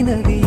ನದಿ